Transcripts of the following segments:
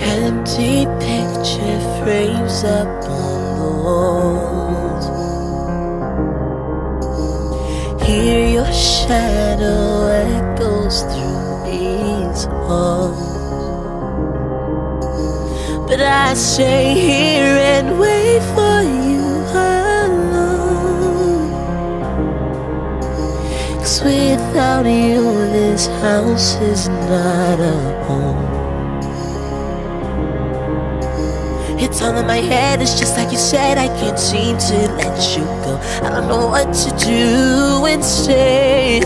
Empty picture frames up on the walls. Hear your shadow echoes through these halls. But I stay here and wait for you alone. Cause without you, this house is not a home. It's all in my head, it's just like you said. I can't seem to let you go. I don't know what to do instead.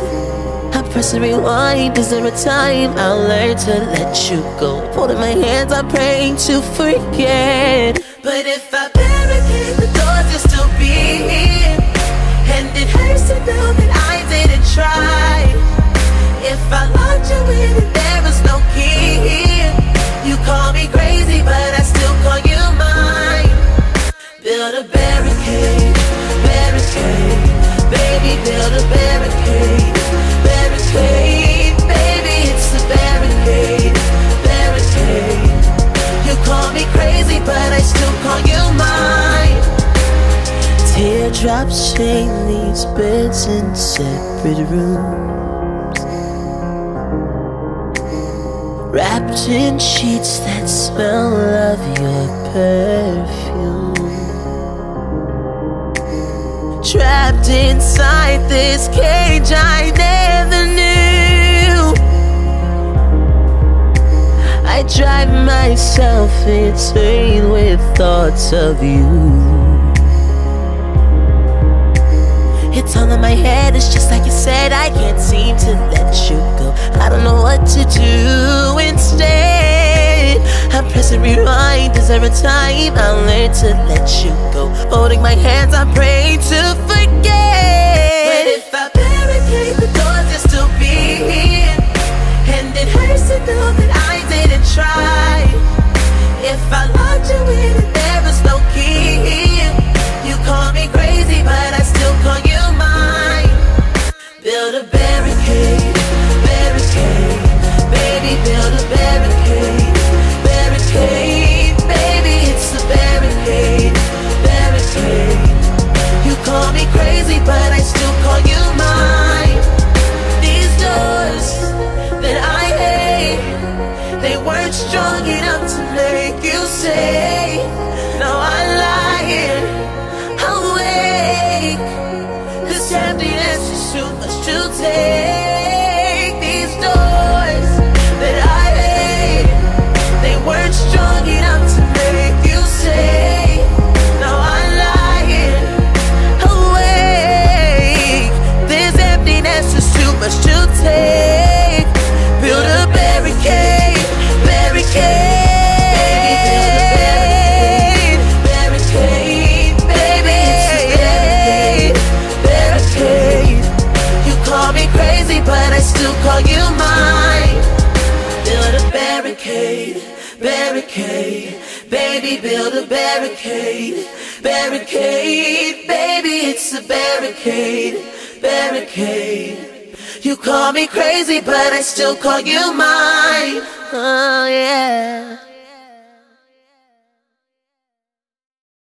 I'm pressing rewind, is there a time I'll learn to let you go? Holding my hands, I'm praying to forget. But if I barricade the doors, you'll still be here. Teardrops stain these beds in separate rooms. Wrapped in sheets that smell of your perfume. Trapped inside this cage I never knew. I drive myself insane with thoughts of you. Head, it's just like you said. I can't seem to let you go. I don't know what to do instead. I'm pressing rewind. Is every time I'll learn to let you go? Holding my hands, I pray to forget. But if I barricade the doors, you'll still be here. And it hurts to know that I didn't try. If I locked you in strong enough to make you say, barricade, barricade, baby, build a barricade, barricade, baby, it's a barricade, barricade. You call me crazy, but I still call you mine. Oh, yeah.